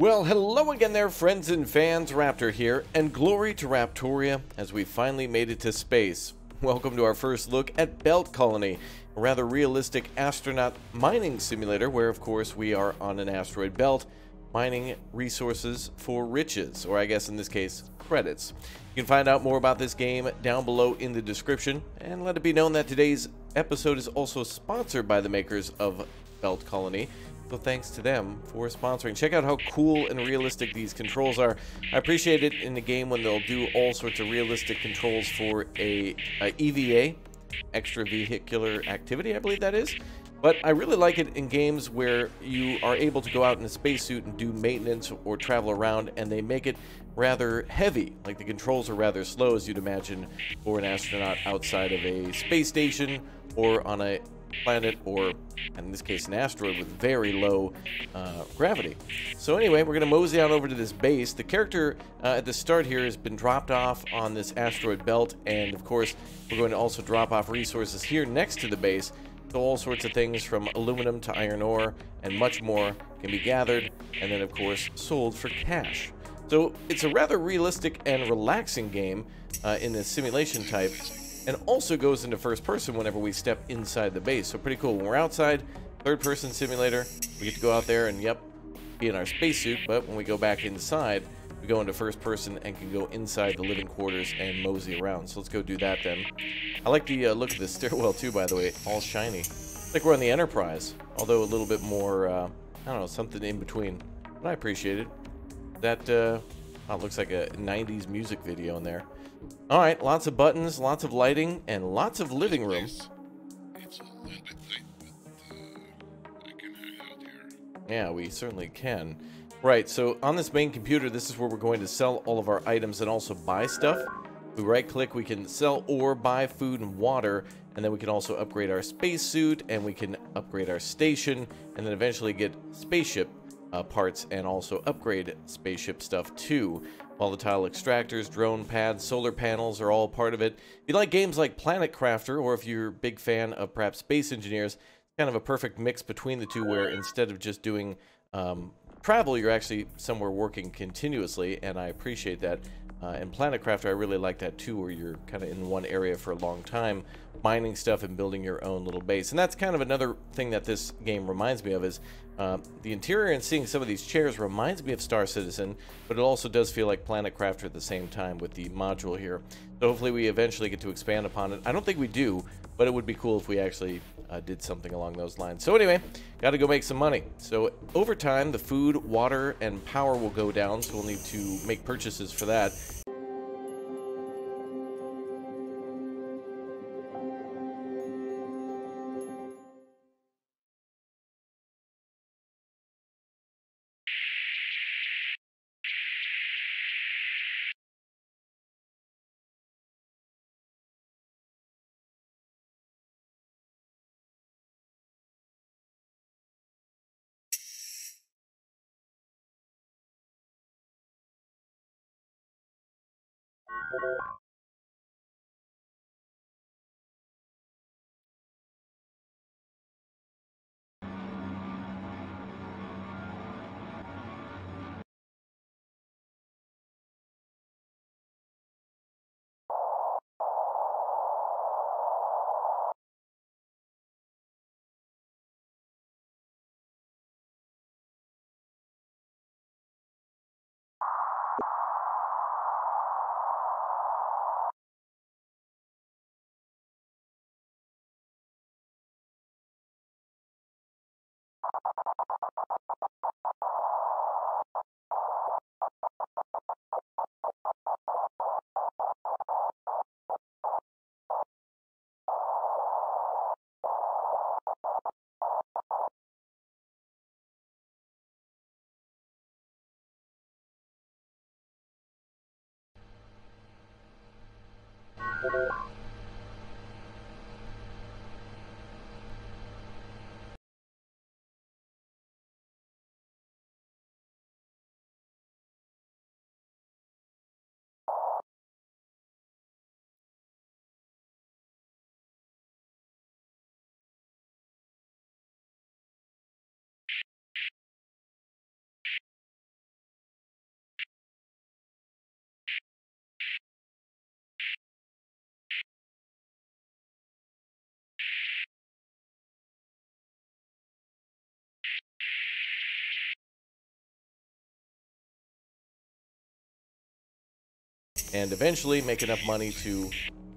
Well, hello again there, friends and fans. Raptor here, and glory to Raptoria as we finally made it to space. Welcome to our first look at Belt Colony, a rather realistic astronaut mining simulator where, of course, we are on an asteroid belt mining resources for riches, or I guess in this case, credits. You can find out more about this game down below in the description, and let it be known that today's episode is also sponsored by the makers of Belt Colony, so thanks to them for sponsoring. Check out how cool and realistic these controls are. I appreciate it in the game when they'll do all sorts of realistic controls for a, a EVA, extra vehicular activity, I believe that is. But I really like it in games where you are able to go out in a spacesuit and do maintenance or travel around, and they make it rather heavy. Like the controls are rather slow, as you'd imagine, for an astronaut outside of a space station or on a planet or in this case an asteroid with very low uh, gravity. So anyway, we're going to mosey on over to this base. The character uh, at the start here has been dropped off on this asteroid belt and of course we're going to also drop off resources here next to the base. So all sorts of things from aluminum to iron ore and much more can be gathered and then of course sold for cash. So it's a rather realistic and relaxing game uh, in this simulation type and also goes into first person whenever we step inside the base. So pretty cool. When we're outside, third person simulator, we get to go out there and, yep, be in our spacesuit, but when we go back inside, we go into first person and can go inside the living quarters and mosey around. So let's go do that then. I like the uh, look of this stairwell too, by the way, all shiny. Like we're on the Enterprise, although a little bit more, uh, I don't know, something in between. But I appreciate it. That, uh, oh, it looks like a 90s music video in there. Alright, lots of buttons, lots of lighting, and lots of living room. Yeah, we certainly can. Right, so on this main computer, this is where we're going to sell all of our items and also buy stuff. We right click, we can sell or buy food and water, and then we can also upgrade our spacesuit, and we can upgrade our station, and then eventually get spaceship uh, parts and also upgrade spaceship stuff too. Volatile extractors, drone pads, solar panels are all part of it. If you like games like Planet Crafter, or if you're a big fan of perhaps Space Engineers, it's kind of a perfect mix between the two where instead of just doing um, travel, you're actually somewhere working continuously, and I appreciate that. Uh, and Planet Crafter, I really like that too, where you're kind of in one area for a long time, mining stuff and building your own little base. And that's kind of another thing that this game reminds me of is uh, the interior and seeing some of these chairs reminds me of Star Citizen, but it also does feel like Planet Crafter at the same time with the module here. So hopefully we eventually get to expand upon it. I don't think we do, but it would be cool if we actually uh, did something along those lines. So anyway, got to go make some money. So over time, the food, water, and power will go down, so we'll need to make purchases for that. And eventually make enough money to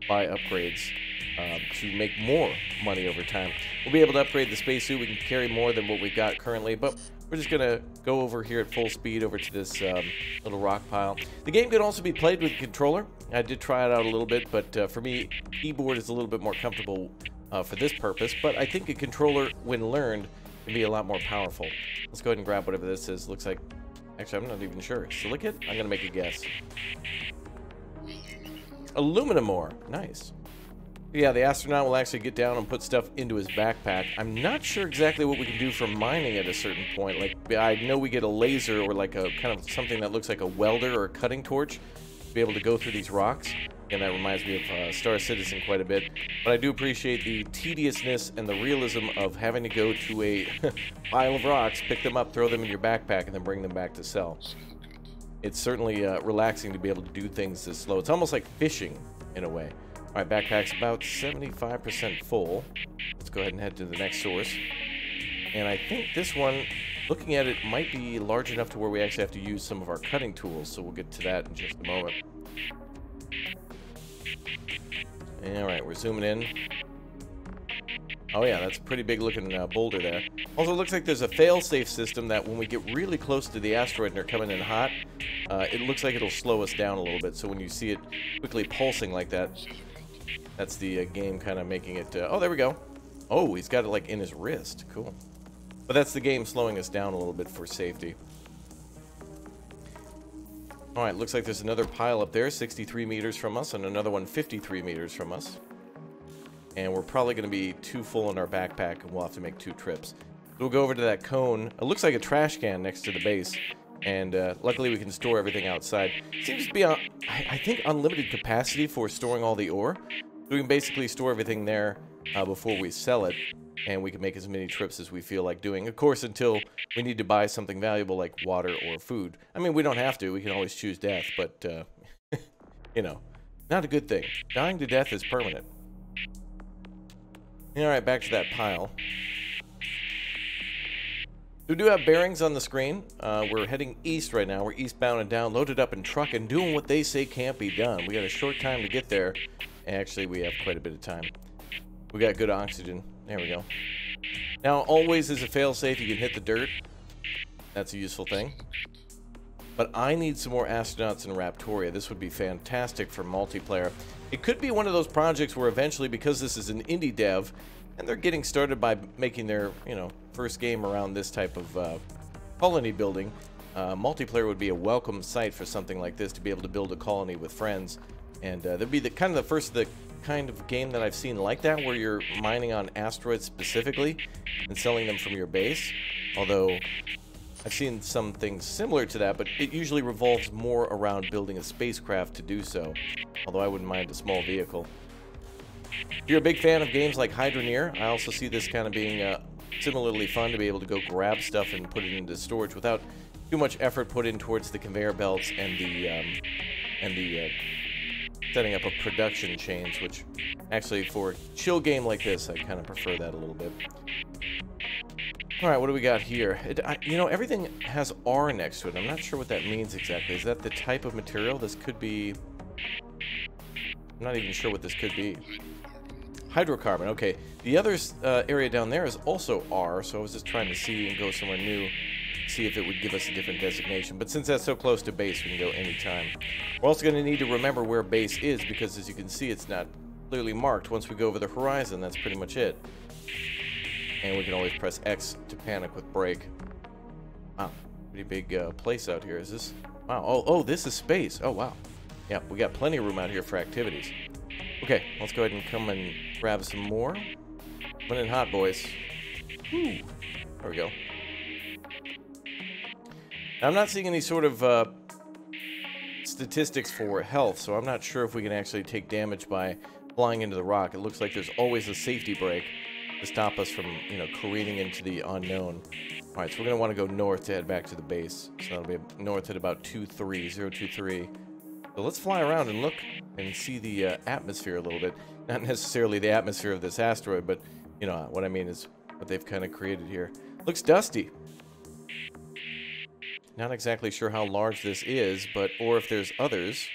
buy upgrades um, to make more money over time. We'll be able to upgrade the spacesuit. We can carry more than what we've got currently, but we're just going to go over here at full speed over to this um, little rock pile. The game can also be played with a controller. I did try it out a little bit, but uh, for me, keyboard is a little bit more comfortable uh, for this purpose, but I think a controller, when learned, can be a lot more powerful. Let's go ahead and grab whatever this is. Looks like, actually, I'm not even sure. Silicate? I'm going to make a guess. Aluminum ore. Nice. Yeah, the astronaut will actually get down and put stuff into his backpack. I'm not sure exactly what we can do for mining at a certain point. Like, I know we get a laser or like a kind of something that looks like a welder or a cutting torch to be able to go through these rocks. And that reminds me of uh, Star Citizen quite a bit. But I do appreciate the tediousness and the realism of having to go to a pile of rocks, pick them up, throw them in your backpack, and then bring them back to sell. It's certainly uh, relaxing to be able to do things this slow. It's almost like fishing in a way. All right, backpack's about 75% full. Let's go ahead and head to the next source. And I think this one, looking at it, might be large enough to where we actually have to use some of our cutting tools, so we'll get to that in just a moment. All right, we're zooming in. Oh yeah, that's a pretty big looking uh, boulder there. Also, looks like there's a fail-safe system that when we get really close to the asteroid and they're coming in hot, uh, it looks like it'll slow us down a little bit. So when you see it quickly pulsing like that, that's the uh, game kind of making it... Uh, oh, there we go. Oh, he's got it like in his wrist. Cool. But that's the game slowing us down a little bit for safety. Alright, looks like there's another pile up there, 63 meters from us, and another one 53 meters from us. And we're probably going to be too full in our backpack, and we'll have to make two trips. We'll go over to that cone. It looks like a trash can next to the base. And uh, luckily we can store everything outside. Seems to be, on, I, I think, unlimited capacity for storing all the ore. So We can basically store everything there uh, before we sell it, and we can make as many trips as we feel like doing. Of course, until we need to buy something valuable like water or food. I mean, we don't have to. We can always choose death, but, uh, you know, not a good thing. Dying to death is permanent. Alright, back to that pile. We do have bearings on the screen. Uh, we're heading east right now. We're eastbound and down, loaded up in truck and doing what they say can't be done. We got a short time to get there. Actually, we have quite a bit of time. We got good oxygen. There we go. Now, always as a failsafe, you can hit the dirt. That's a useful thing. But I need some more astronauts in Raptoria. This would be fantastic for multiplayer. It could be one of those projects where eventually, because this is an indie dev, and they're getting started by making their, you know, first game around this type of uh, colony building, uh, multiplayer would be a welcome sight for something like this to be able to build a colony with friends and uh, that'd be the kind of the first the kind of game that I've seen like that, where you're mining on asteroids specifically and selling them from your base. Although I've seen some things similar to that, but it usually revolves more around building a spacecraft to do so. Although I wouldn't mind a small vehicle. If you're a big fan of games like Hydroneer, I also see this kind of being uh, similarly fun to be able to go grab stuff and put it into storage without too much effort put in towards the conveyor belts and the um, and the uh, setting up of production chains, which actually for a chill game like this, I kind of prefer that a little bit. Alright, what do we got here? It, I, you know, everything has R next to it. I'm not sure what that means exactly. Is that the type of material? This could be... I'm not even sure what this could be. Hydrocarbon, okay. The other uh, area down there is also R, so I was just trying to see and go somewhere new see if it would give us a different designation. But since that's so close to base, we can go anytime. We're also going to need to remember where base is because as you can see, it's not clearly marked. Once we go over the horizon, that's pretty much it. And we can always press X to panic with brake. Wow, pretty big uh, place out here. Is this? Wow, oh, oh, this is space. Oh, wow. Yeah, we got plenty of room out here for activities. Okay, let's go ahead and come and grab some more. Running hot, boys. Whew. There we go. I'm not seeing any sort of uh, statistics for health, so I'm not sure if we can actually take damage by flying into the rock. It looks like there's always a safety brake to stop us from, you know, careening into the unknown. All right, so we're going to want to go north to head back to the base. So that'll be north at about 23023. So let's fly around and look and see the uh, atmosphere a little bit. Not necessarily the atmosphere of this asteroid, but, you know, what I mean is what they've kind of created here. Looks dusty. Not exactly sure how large this is, but or if there's others.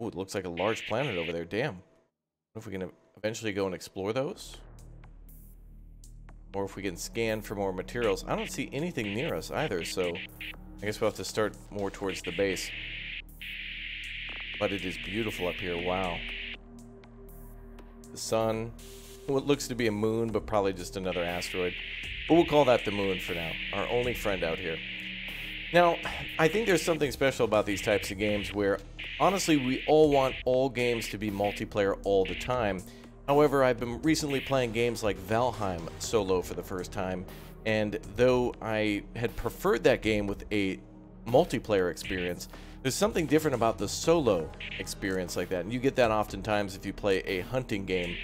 Oh, it looks like a large planet over there. Damn. if we can eventually go and explore those? Or if we can scan for more materials. I don't see anything near us either, so I guess we'll have to start more towards the base. But it is beautiful up here. Wow. The sun. What looks to be a moon, but probably just another asteroid. But we'll call that the moon for now. Our only friend out here. Now, I think there's something special about these types of games where, honestly, we all want all games to be multiplayer all the time. However, I've been recently playing games like Valheim solo for the first time, and though I had preferred that game with a multiplayer experience, there's something different about the solo experience like that. And you get that oftentimes if you play a hunting game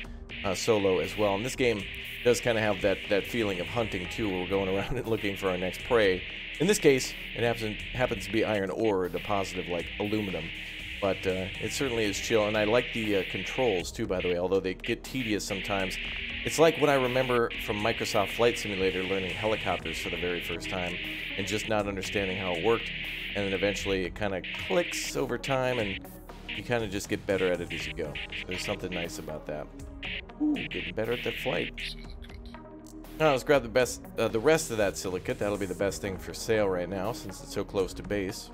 uh, solo as well. And this game does kind of have that, that feeling of hunting too, where we're going around and looking for our next prey. In this case, it happens, happens to be iron ore, a deposit of like aluminum but uh, it certainly is chill. And I like the uh, controls too, by the way, although they get tedious sometimes. It's like what I remember from Microsoft Flight Simulator learning helicopters for the very first time and just not understanding how it worked. And then eventually it kind of clicks over time and you kind of just get better at it as you go. So there's something nice about that. Ooh, getting better at the flight. Now let's grab the best, uh, the rest of that silicate. That'll be the best thing for sale right now since it's so close to base.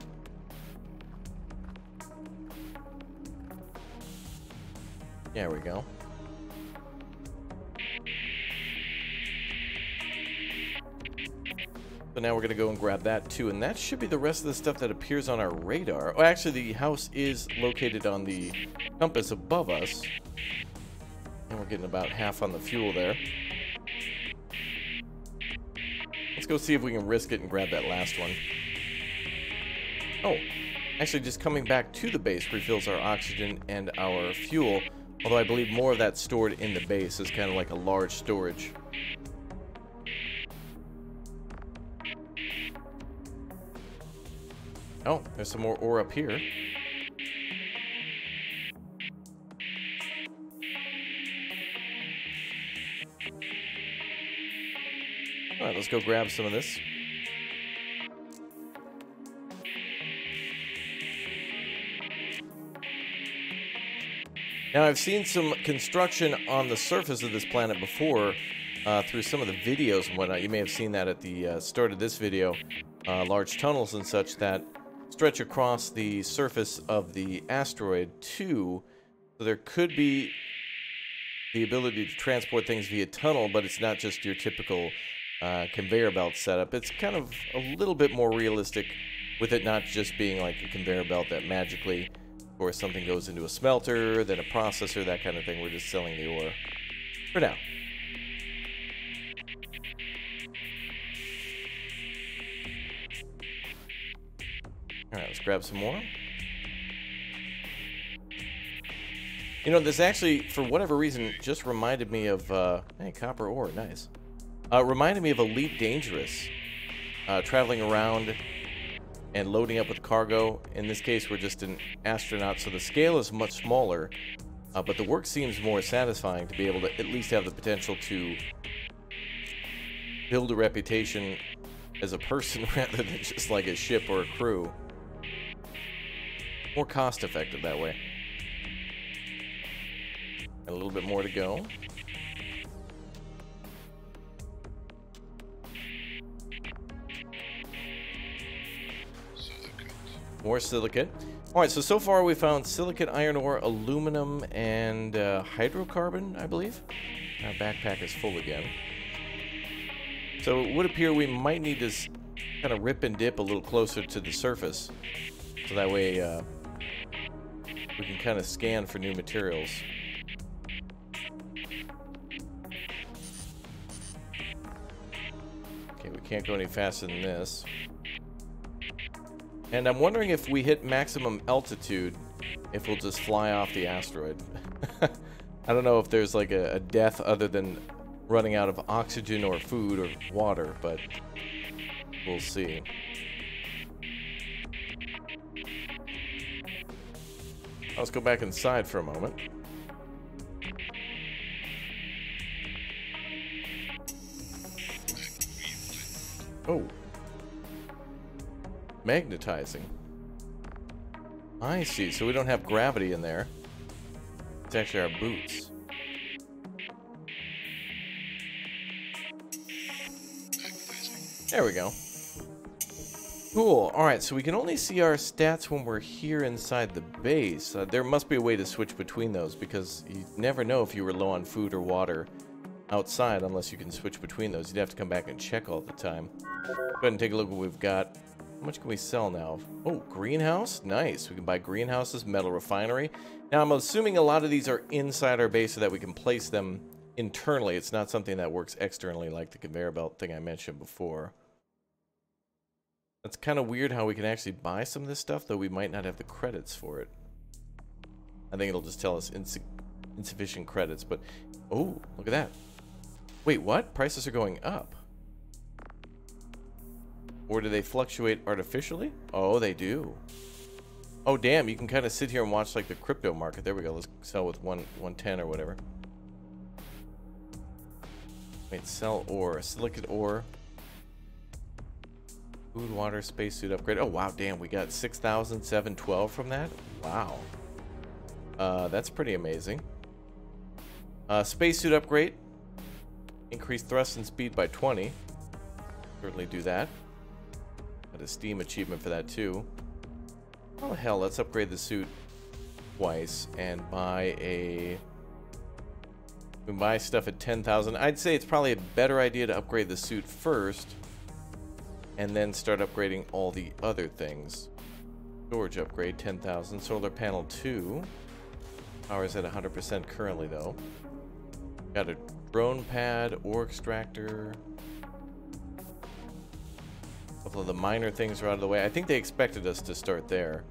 There we go. So now we're going to go and grab that too, and that should be the rest of the stuff that appears on our radar. Oh, actually, the house is located on the compass above us. And we're getting about half on the fuel there. Let's go see if we can risk it and grab that last one. Oh, actually just coming back to the base refills our oxygen and our fuel. Although I believe more of that stored in the base is kind of like a large storage. Oh, there's some more ore up here. Alright, let's go grab some of this. Now, I've seen some construction on the surface of this planet before uh, through some of the videos and whatnot. You may have seen that at the uh, start of this video. Uh, large tunnels and such that stretch across the surface of the asteroid too. So there could be the ability to transport things via tunnel, but it's not just your typical uh, conveyor belt setup. It's kind of a little bit more realistic with it not just being like a conveyor belt that magically or something goes into a smelter, then a processor, that kind of thing. We're just selling the ore for now. Alright, let's grab some more. You know, this actually, for whatever reason, just reminded me of, uh, hey, copper ore, nice. Uh, reminded me of Elite Dangerous. Uh, traveling around and loading up with cargo. In this case, we're just an astronaut, so the scale is much smaller, uh, but the work seems more satisfying to be able to at least have the potential to build a reputation as a person rather than just like a ship or a crew. More cost effective that way. a little bit more to go. More silicate. Alright, so so far we found silicate, iron ore, aluminum, and uh, hydrocarbon, I believe. Our backpack is full again. So it would appear we might need to kind of rip and dip a little closer to the surface. So that way uh, we can kind of scan for new materials. Okay, we can't go any faster than this. And I'm wondering if we hit maximum altitude, if we'll just fly off the asteroid. I don't know if there's like a, a, death other than running out of oxygen or food or water, but we'll see. Let's go back inside for a moment. Oh magnetizing. I see. So we don't have gravity in there. It's actually our boots. There we go. Cool. Alright, so we can only see our stats when we're here inside the base. Uh, there must be a way to switch between those because you never know if you were low on food or water outside unless you can switch between those. You'd have to come back and check all the time. Go ahead and take a look what we've got. How much can we sell now? Oh, greenhouse? Nice. We can buy greenhouses, metal refinery. Now, I'm assuming a lot of these are inside our base so that we can place them internally. It's not something that works externally like the conveyor belt thing I mentioned before. That's kind of weird how we can actually buy some of this stuff, though we might not have the credits for it. I think it'll just tell us ins insufficient credits, but... Oh, look at that. Wait, what? Prices are going up. Or do they fluctuate artificially? Oh, they do. Oh, damn, you can kind of sit here and watch, like, the crypto market. There we go. Let's sell with one 110 or whatever. Wait, sell ore. Silicate ore. Food, water, spacesuit upgrade. Oh, wow, damn. We got 6,712 from that? Wow. Uh, that's pretty amazing. Uh, spacesuit upgrade. Increase thrust and speed by 20. Certainly do that. Got a Steam achievement for that, too. Oh, hell, let's upgrade the suit twice and buy a... We buy stuff at 10,000. I'd say it's probably a better idea to upgrade the suit first and then start upgrading all the other things. Storage upgrade, 10,000. Solar panel 2. Power's at 100% currently, though. Got a drone pad, ore extractor. Couple the minor things are out of the way. I think they expected us to start there.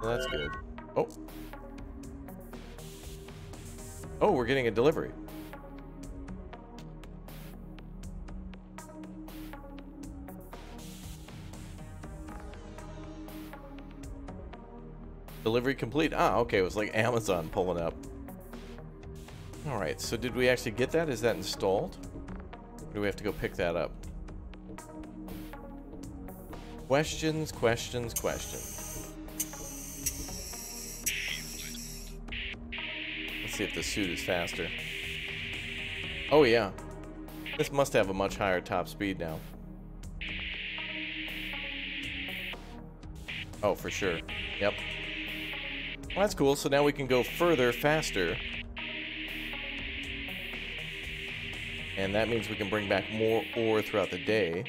Well, that's good. Oh. Oh, we're getting a delivery. Delivery complete. Ah, okay. It was like Amazon pulling up. Alright, so did we actually get that? Is that installed? Or do we have to go pick that up? Questions, questions, questions. Let's see if the suit is faster. Oh yeah. This must have a much higher top speed now. Oh, for sure. Yep. Well, that's cool. So now we can go further, faster. And that means we can bring back more ore throughout the day.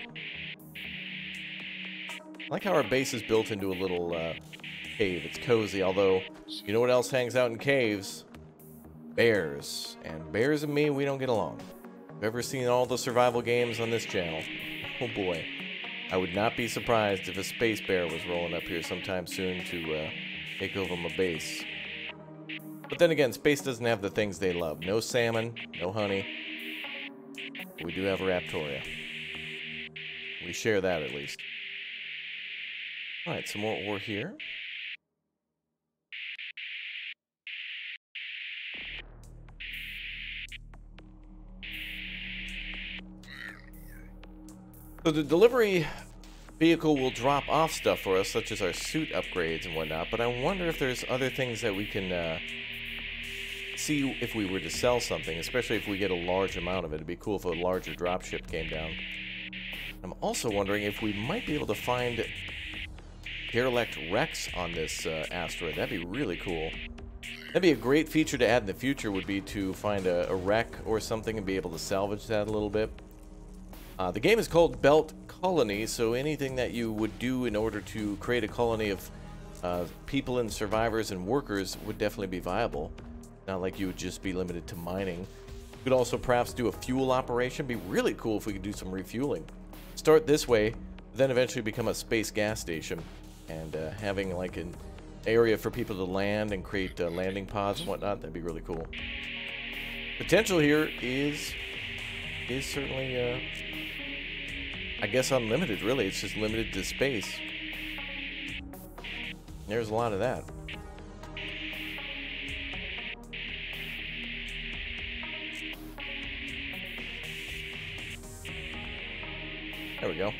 Like how our base is built into a little uh, cave. It's cozy, although, you know what else hangs out in caves? Bears. And bears and me, we don't get along. Have ever seen all the survival games on this channel? Oh boy. I would not be surprised if a space bear was rolling up here sometime soon to uh, take over my base. But then again, space doesn't have the things they love. No salmon, no honey. we do have Raptoria. We share that at least. Alright, some more ore here. So the delivery vehicle will drop off stuff for us, such as our suit upgrades and whatnot, but I wonder if there's other things that we can uh, see if we were to sell something, especially if we get a large amount of it. It'd be cool if a larger dropship came down. I'm also wondering if we might be able to find derelict wrecks on this uh, asteroid. That'd be really cool. That'd be a great feature to add in the future would be to find a, a wreck or something and be able to salvage that a little bit. Uh, the game is called Belt Colony, so anything that you would do in order to create a colony of uh, people and survivors and workers would definitely be viable. Not like you would just be limited to mining. You could also perhaps do a fuel operation. Be really cool if we could do some refueling. Start this way, then eventually become a space gas station, and uh, having like an area for people to land and create uh, landing pods and whatnot. That'd be really cool. Potential here is is certainly uh, I guess unlimited, really. It's just limited to space. There's a lot of that. There we go.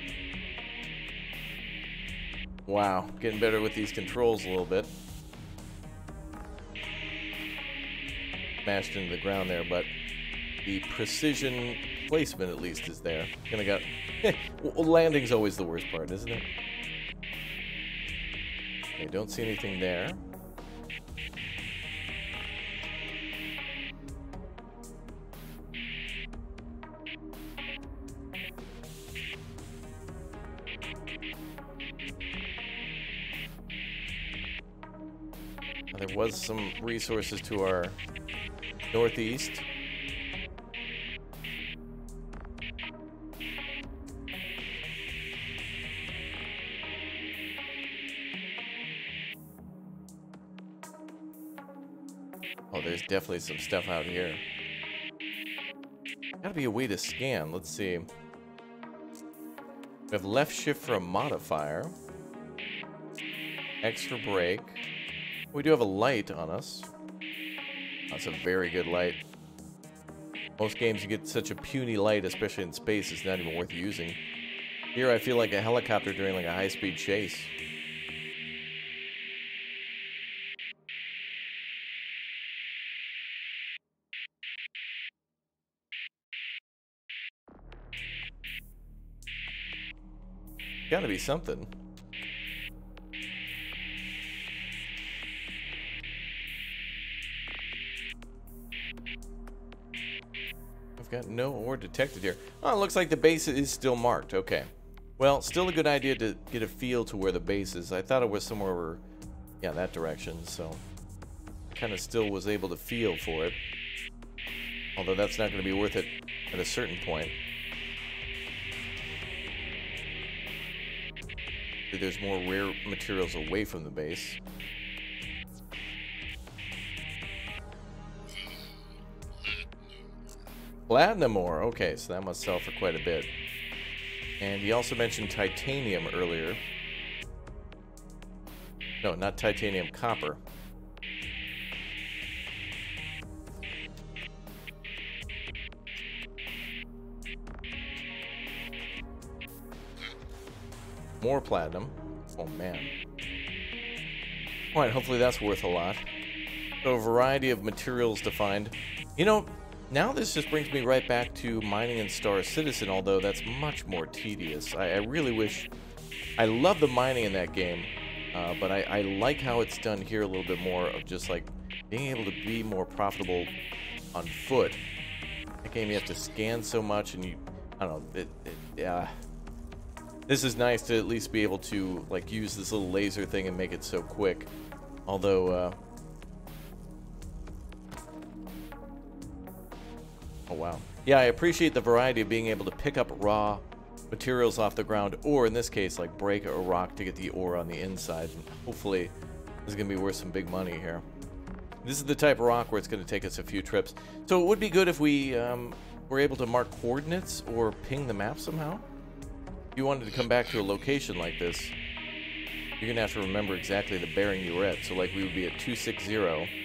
Wow, getting better with these controls a little bit. Smashed into the ground there, but the precision placement at least is there. Gonna got well, landing's always the worst part, isn't it? Okay, don't see anything there. Some resources to our northeast. Oh, there's definitely some stuff out here. Gotta be a way to scan. Let's see. We have left shift for a modifier. Extra brake. We do have a light on us. That's a very good light. Most games you get such a puny light, especially in space, it's not even worth using. Here I feel like a helicopter during like a high-speed chase. Gotta be something. Got no ore detected here. Oh, it looks like the base is still marked. Okay. Well, still a good idea to get a feel to where the base is. I thought it was somewhere over, yeah, that direction, so kind of still was able to feel for it. Although that's not going to be worth it at a certain point. There's more rare materials away from the base. Platinum ore. Okay, so that must sell for quite a bit. And he also mentioned titanium earlier. No, not titanium, copper. More platinum. Oh, man. Alright, hopefully that's worth a lot. So a variety of materials to find. You know, now this just brings me right back to mining in Star Citizen, although that's much more tedious. I, I really wish... I love the mining in that game, uh, but I, I like how it's done here a little bit more of just like being able to be more profitable on foot. That game you have to scan so much and you... I don't know, it, it, uh, this is nice to at least be able to like use this little laser thing and make it so quick. Although, uh... Oh, wow. Yeah, I appreciate the variety of being able to pick up raw materials off the ground, or in this case, like break a rock to get the ore on the inside. And hopefully, this is going to be worth some big money here. This is the type of rock where it's going to take us a few trips. So it would be good if we um, were able to mark coordinates or ping the map somehow If you wanted to come back to a location like this, you're going to have to remember exactly the bearing you were at. So like we would be at 260.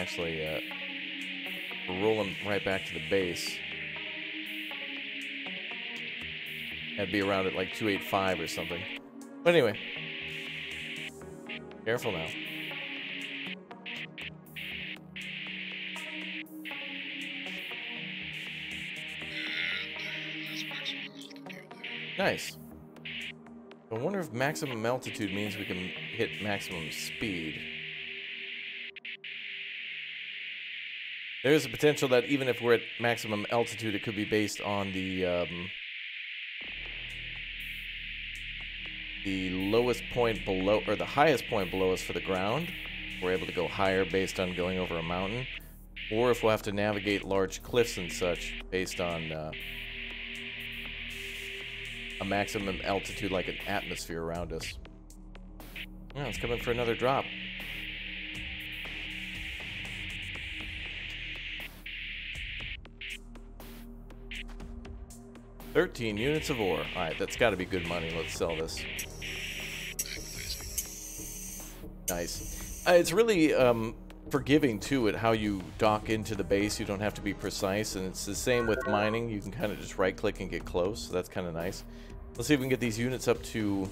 Actually, uh, we're rolling right back to the base. That'd be around at like 285 or something. But anyway, careful now. Nice. I wonder if maximum altitude means we can hit maximum speed. There is a potential that even if we're at maximum altitude, it could be based on the um, the lowest point below, or the highest point below us for the ground. We're able to go higher based on going over a mountain, or if we'll have to navigate large cliffs and such based on uh, a maximum altitude like an atmosphere around us. Yeah, it's coming for another drop. Thirteen units of ore. Alright, that's gotta be good money. Let's sell this. Nice. Uh, it's really um, forgiving too at how you dock into the base. You don't have to be precise, and it's the same with mining. You can kind of just right click and get close, so that's kind of nice. Let's see if we can get these units up to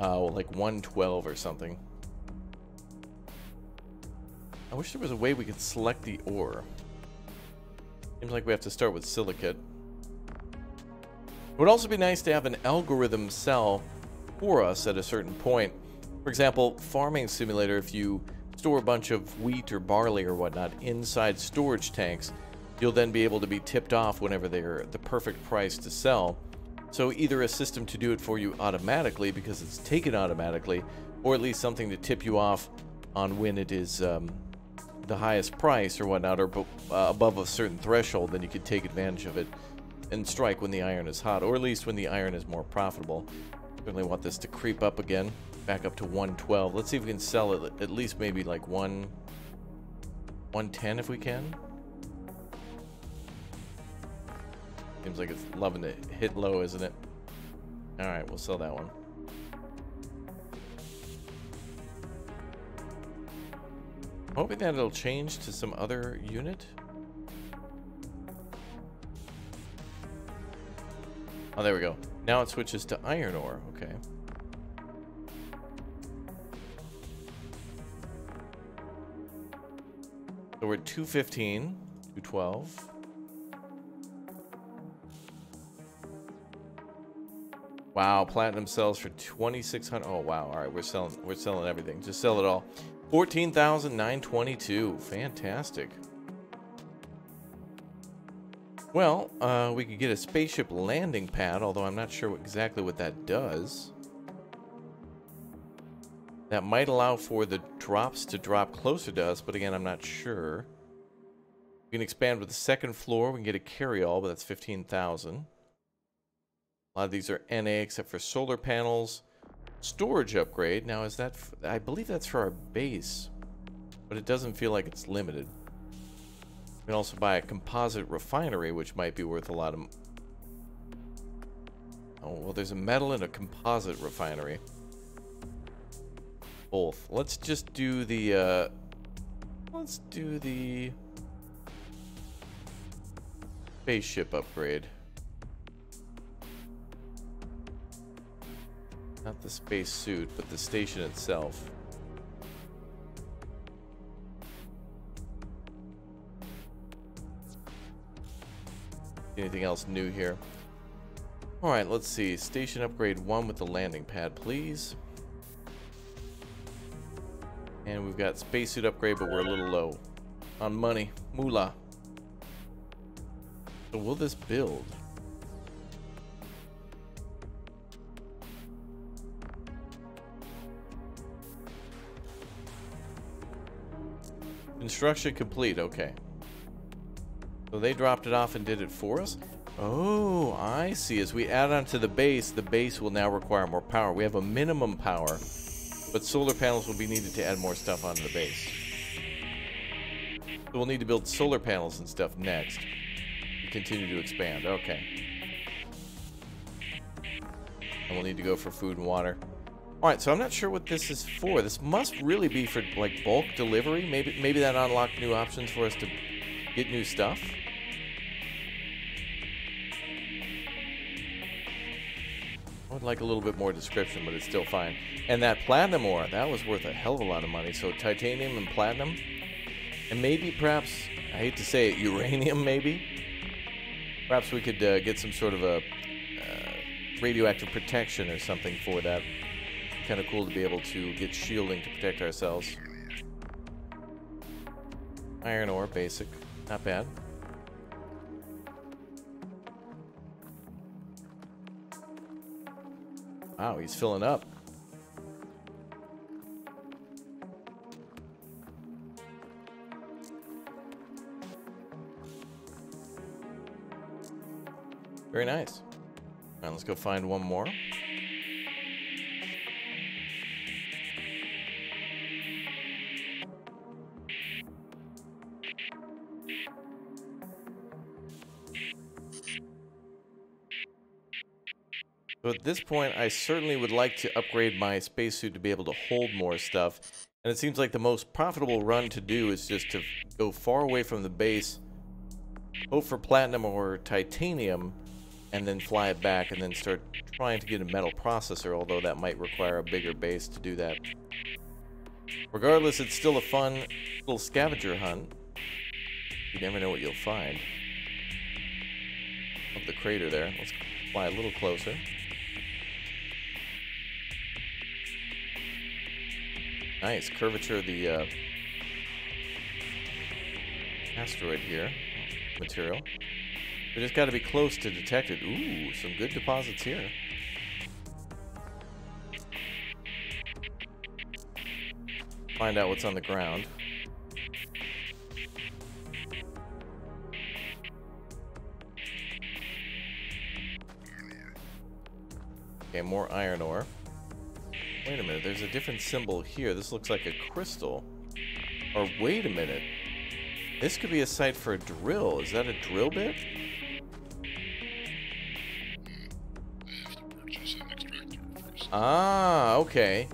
uh, like 112 or something. I wish there was a way we could select the ore. Seems like we have to start with silicate. It would also be nice to have an algorithm sell for us at a certain point. For example, farming simulator, if you store a bunch of wheat or barley or whatnot inside storage tanks, you'll then be able to be tipped off whenever they're the perfect price to sell. So either a system to do it for you automatically because it's taken automatically, or at least something to tip you off on when it is um, the highest price or whatnot, or uh, above a certain threshold, then you could take advantage of it and strike when the iron is hot, or at least when the iron is more profitable. Certainly want this to creep up again, back up to 112. Let's see if we can sell it at least maybe like 1, 110 if we can. Seems like it's loving to hit low, isn't it? Alright, we'll sell that one. Hoping that it'll change to some other unit. Oh, there we go. Now it switches to iron ore. Okay. So we're at 215, 212. Wow, platinum sells for 2600. Oh wow. All right, we're selling we're selling everything. Just sell it all. 14,922. Fantastic. Well, uh, we could get a spaceship landing pad, although I'm not sure what, exactly what that does. That might allow for the drops to drop closer to us, but again, I'm not sure. We can expand with the second floor. We can get a carry-all, but that's 15,000. A lot of these are NA except for solar panels. Storage upgrade. Now, is that... I believe that's for our base. But it doesn't feel like it's limited. We can also buy a composite refinery, which might be worth a lot of... Oh, well, there's a metal and a composite refinery. Both. Let's just do the... Uh, let's do the... Spaceship upgrade. Not the space suit, but the station itself. Anything else new here? Alright, let's see. Station upgrade 1 with the landing pad, please. And we've got spacesuit upgrade, but we're a little low on money. Moolah. So will this build? Construction complete, okay. So they dropped it off and did it for us? Oh, I see. As we add on to the base, the base will now require more power. We have a minimum power, but solar panels will be needed to add more stuff onto the base. So we'll need to build solar panels and stuff next. To continue to expand. Okay. And we'll need to go for food and water. Alright, so I'm not sure what this is for. This must really be for, like, bulk delivery. Maybe maybe that unlocked new options for us to get new stuff. I would like a little bit more description, but it's still fine. And that platinum ore, that was worth a hell of a lot of money. So titanium and platinum. And maybe, perhaps, I hate to say it, uranium, maybe? Perhaps we could uh, get some sort of a uh, radioactive protection or something for that kind of cool to be able to get shielding to protect ourselves. Iron ore, basic. Not bad. Wow, he's filling up. Very nice. All right, let's go find one more. So at this point, I certainly would like to upgrade my spacesuit to be able to hold more stuff. And it seems like the most profitable run to do is just to go far away from the base, hope for platinum or titanium, and then fly it back and then start trying to get a metal processor, although that might require a bigger base to do that. Regardless, it's still a fun little scavenger hunt. You never know what you'll find. Of the crater there. Let's fly a little closer. Nice curvature of the uh, asteroid here. Material. We just got to be close to detect it. Ooh, some good deposits here. Find out what's on the ground. Okay, more iron ore. Wait a minute, there's a different symbol here. This looks like a crystal. Or wait a minute. This could be a site for a drill. Is that a drill bit? Ah, okay.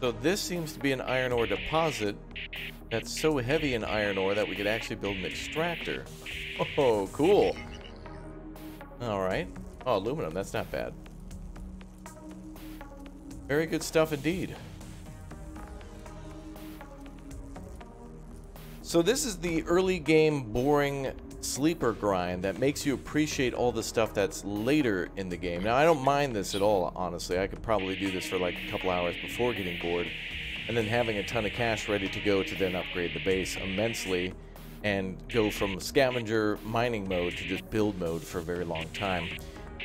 So this seems to be an iron ore deposit that's so heavy in iron ore that we could actually build an extractor. Oh, cool. Alright. Oh, aluminum, that's not bad. Very good stuff indeed. So this is the early game boring sleeper grind that makes you appreciate all the stuff that's later in the game. Now, I don't mind this at all, honestly. I could probably do this for like a couple hours before getting bored, and then having a ton of cash ready to go to then upgrade the base immensely and go from scavenger mining mode to just build mode for a very long time.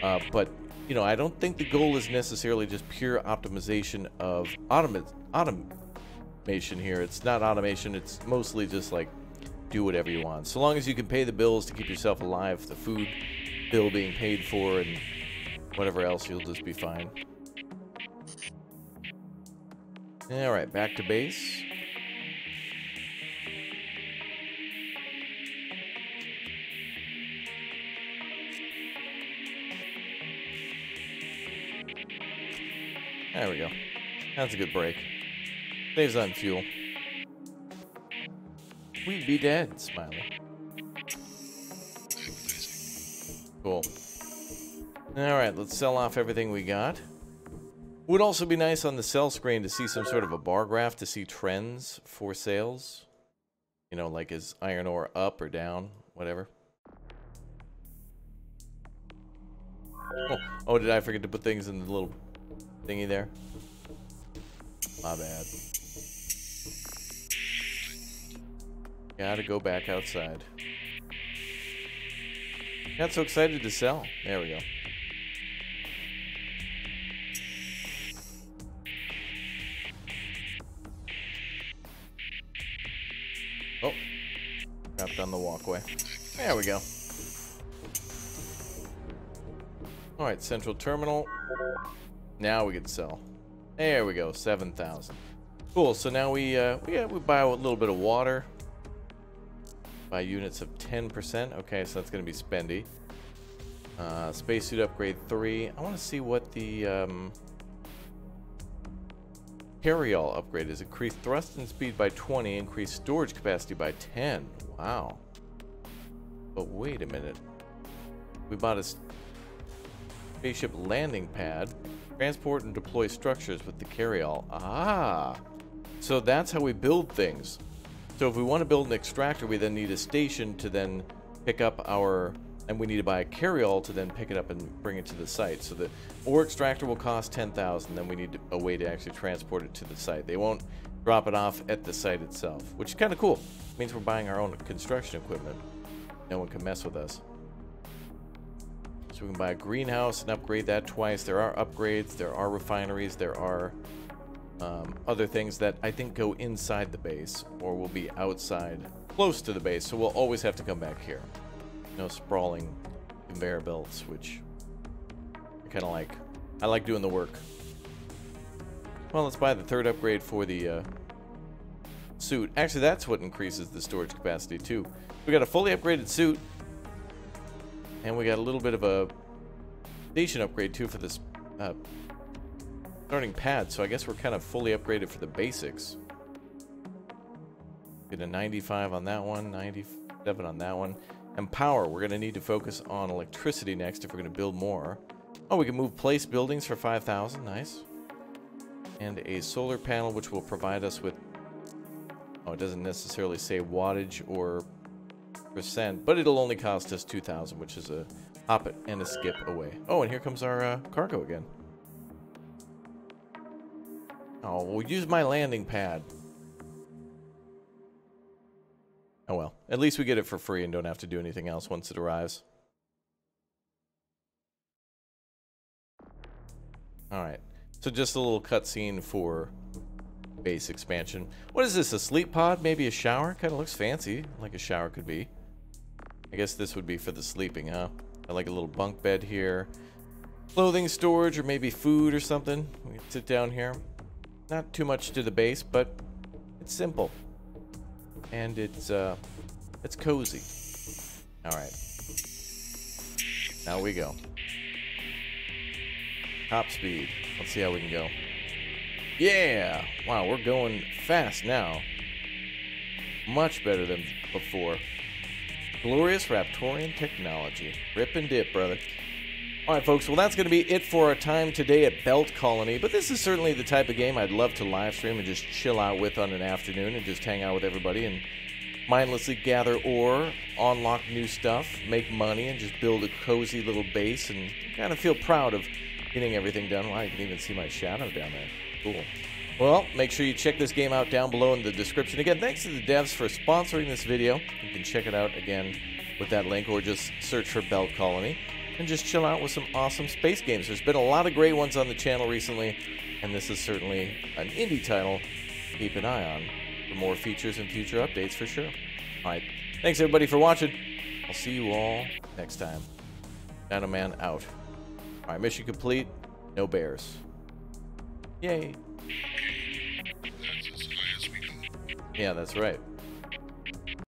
Uh, but, you know, I don't think the goal is necessarily just pure optimization of automa automation here. It's not automation, it's mostly just like do whatever you want. So long as you can pay the bills to keep yourself alive, the food bill being paid for, and whatever else, you'll just be fine. Alright, back to base. There we go. That's a good break. Saves on fuel. We'd be dead, Smiley. Cool. Alright, let's sell off everything we got. Would also be nice on the sell screen to see some sort of a bar graph to see trends for sales. You know, like is iron ore up or down, whatever. Oh, oh did I forget to put things in the little thingy there? My bad. Gotta go back outside. Got so excited to sell. There we go. Oh. Dropped on the walkway. There we go. Alright, central terminal. Now we can sell. There we go, 7,000. Cool, so now we, uh, we, uh, we buy a little bit of water by units of 10%. Okay, so that's going to be spendy. Uh, spacesuit upgrade 3. I want to see what the um, carryall upgrade is. Increase thrust and speed by 20, increase storage capacity by 10. Wow. But wait a minute. We bought a spaceship landing pad. Transport and deploy structures with the carryall. Ah! So that's how we build things. So if we want to build an extractor, we then need a station to then pick up our, and we need to buy a carryall to then pick it up and bring it to the site. So the ore extractor will cost 10,000, then we need a way to actually transport it to the site. They won't drop it off at the site itself, which is kind of cool. It means we're buying our own construction equipment. No one can mess with us. So we can buy a greenhouse and upgrade that twice. There are upgrades, there are refineries, there are um, other things that I think go inside the base or will be outside close to the base, so we'll always have to come back here. No sprawling conveyor belts, which I kind of like. I like doing the work. Well, let's buy the third upgrade for the uh, suit. Actually, that's what increases the storage capacity, too. We got a fully upgraded suit, and we got a little bit of a station upgrade, too, for this uh, starting pad, so I guess we're kind of fully upgraded for the basics. Get a 95 on that one, 97 on that one. And power, we're going to need to focus on electricity next if we're going to build more. Oh, we can move place buildings for 5,000. Nice. And a solar panel, which will provide us with... Oh, it doesn't necessarily say wattage or percent, but it'll only cost us 2,000, which is a hop and a skip away. Oh, and here comes our uh, cargo again. Oh, we'll use my landing pad. Oh well, at least we get it for free and don't have to do anything else once it arrives. Alright, so just a little cutscene for base expansion. What is this, a sleep pod? Maybe a shower? Kind of looks fancy, like a shower could be. I guess this would be for the sleeping, huh? I like a little bunk bed here. Clothing storage or maybe food or something. We can sit down here. Not too much to the base, but it's simple. And it's, uh, it's cozy. Alright. Now we go. Top speed. Let's see how we can go. Yeah! Wow, we're going fast now. Much better than before. Glorious Raptorian technology. Rip and dip, brother. Alright folks, well that's going to be it for our time today at Belt Colony, but this is certainly the type of game I'd love to live stream and just chill out with on an afternoon and just hang out with everybody and mindlessly gather ore, unlock new stuff, make money, and just build a cozy little base and kind of feel proud of getting everything done. Well, I can even see my shadow down there. Cool. Well, make sure you check this game out down below in the description. Again, thanks to the devs for sponsoring this video. You can check it out again with that link or just search for Belt Colony and just chill out with some awesome space games. There's been a lot of great ones on the channel recently, and this is certainly an indie title to keep an eye on for more features and future updates for sure. Alright, thanks everybody for watching. I'll see you all next time. Dino Man out. Alright, mission complete. No bears. Yay. Yeah, that's right.